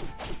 you